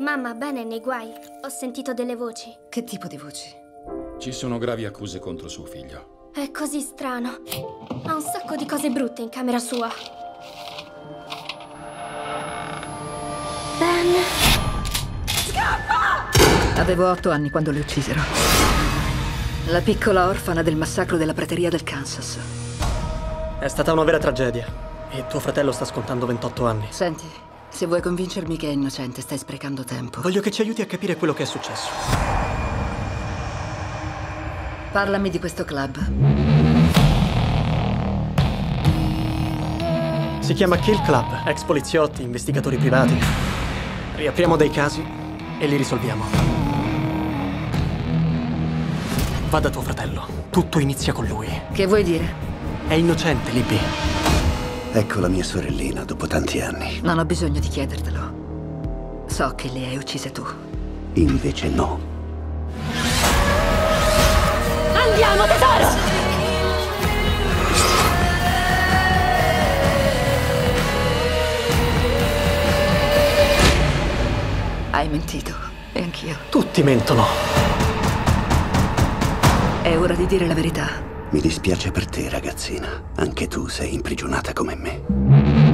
Mamma, bene nei guai. Ho sentito delle voci. Che tipo di voci? Ci sono gravi accuse contro suo figlio. È così strano. Ha un sacco di cose brutte in camera sua. Ben. Avevo otto anni quando le uccisero. La piccola orfana del massacro della prateria del Kansas. È stata una vera tragedia. E tuo fratello sta scontando 28 anni. Senti, se vuoi convincermi che è innocente, stai sprecando tempo. Voglio che ci aiuti a capire quello che è successo. Parlami di questo club. Si chiama Kill Club, ex poliziotti, investigatori privati. Riapriamo dei casi e li risolviamo. Va da tuo fratello. Tutto inizia con lui. Che vuoi dire? È innocente, Libby. Ecco la mia sorellina dopo tanti anni. Non ho bisogno di chiedertelo. So che le hai uccise tu. Invece no. Andiamo, tesoro! Hai mentito. E anch'io. Tutti mentono. È ora di dire la verità. Mi dispiace per te, ragazzina. Anche tu sei imprigionata come me.